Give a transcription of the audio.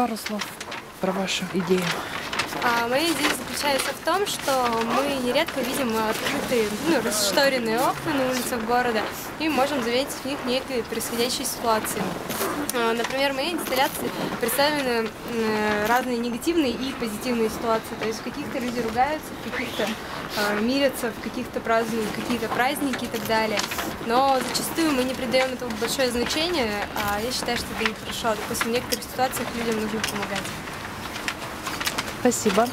пару слов про вашу идею. А моя идея заключается в том, что мы нередко видим открытые, ну, расшторенные окна на улицах города и можем заметить в них некие происходящие ситуации. А, Например, моей инсталляции представлены разные негативные и позитивные ситуации. То есть в каких-то люди ругаются, в каких-то а, мирятся, в каких-то празднуют какие-то праздники и так далее. Но зачастую мы не придаем этому большое значение, а я считаю, что это нехорошо. Допустим, в некоторых ситуациях людям нужно помогать. Спасибо.